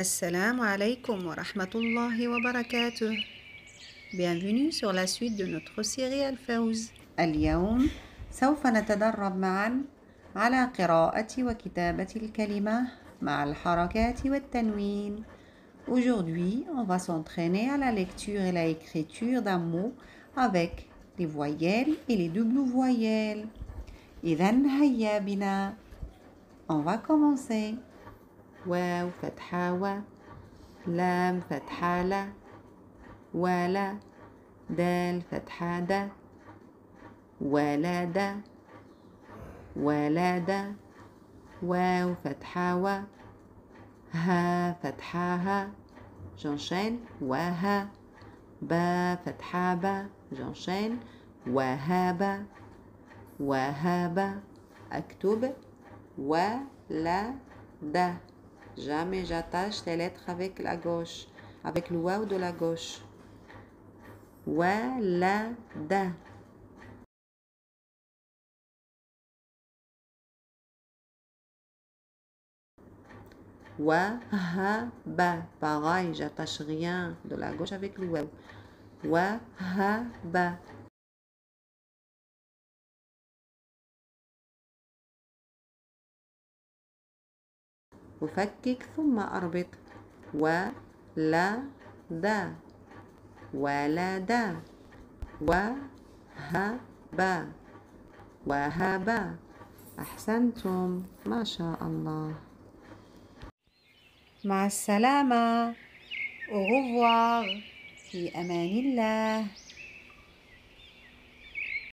Alaikum wa rahmatullahi wa barakatuh. Bienvenue sur la suite de notre série Al-Fawz. اليوم سوف نتدرب معا على قراءة وكتابة الكلمة مع الحركات والتنوين. Aujourd'hui, on va s'entraîner à la lecture et la écriture d'un mot avec les voyelles et les doubles voyelles. إذا هيا بنا. On va commencer. واو فتحة و لام فتحة لا ولا دال فتحة د ولد ولد واو فتحة و ها فتحة ها j'enchaîne وها با فتحة با j'enchaîne وهاب وهاب أكتب ولا د Jamais j'attache les lettres avec la gauche, avec le waouh de la gauche. da. Wa ha ba. Pareil, j'attache rien de la gauche avec le waouh. Wa أفكك ثم أربط. ولد وهب وهب أحسنتم. ما شاء الله. مع السلامة. Revoir. في أمان الله.